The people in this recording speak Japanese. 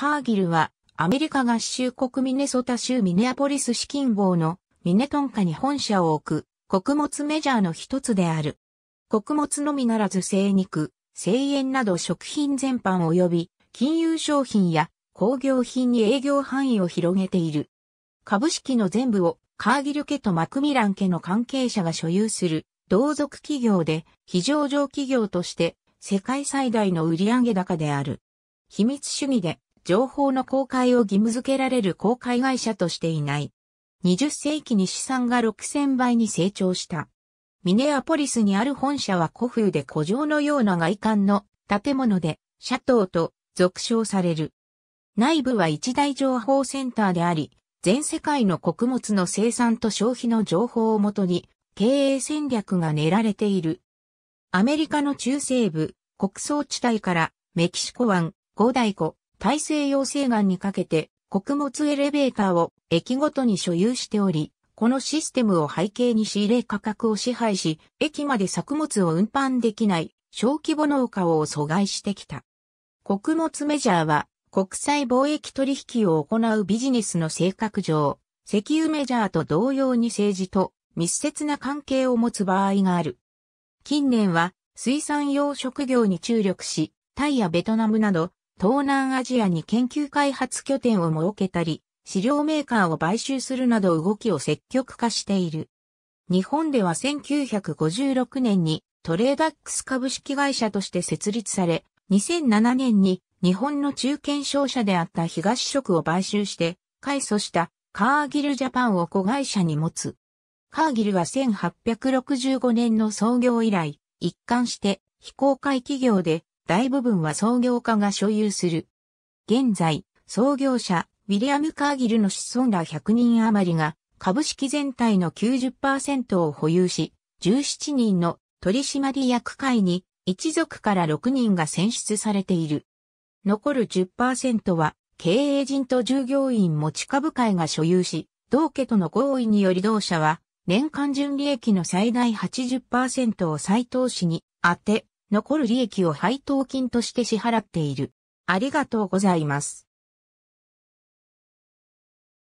カーギルはアメリカ合衆国ミネソタ州ミネアポリス資金棒のミネトンカに本社を置く穀物メジャーの一つである。穀物のみならず精肉、製塩など食品全般及び金融商品や工業品に営業範囲を広げている。株式の全部をカーギル家とマクミラン家の関係者が所有する同族企業で非上場企業として世界最大の売上高である。秘密主義で情報の公開を義務付けられる公開会社としていない。20世紀に資産が6000倍に成長した。ミネアポリスにある本社は古風で古城のような外観の建物で、シャトーと俗称される。内部は一大情報センターであり、全世界の穀物の生産と消費の情報をもとに、経営戦略が練られている。アメリカの中西部、国葬地帯からメキシコ湾、五大湖、大西洋西岸にかけて穀物エレベーターを駅ごとに所有しており、このシステムを背景に仕入れ価格を支配し、駅まで作物を運搬できない小規模農家を阻害してきた。穀物メジャーは国際貿易取引を行うビジネスの性格上、石油メジャーと同様に政治と密接な関係を持つ場合がある。近年は水産養殖業に注力し、タイやベトナムなど東南アジアに研究開発拠点を設けたり、飼料メーカーを買収するなど動きを積極化している。日本では1956年にトレーダックス株式会社として設立され、2007年に日本の中堅商社であった東食を買収して改祖したカーギルジャパンを子会社に持つ。カーギルは1865年の創業以来、一貫して非公開企業で大部分は創業家が所有する。現在、創業者ウィリアム・カーギルの子孫ら100人余りが株式全体の90%を保有し、17人の取締役会に一族から6人が選出されている。残る10%は経営陣と従業員持ち株会が所有し、同家との合意により同社は年間純利益の最大80%を再投資に当て、残る利益を配当金として支払っている。ありがとうございます。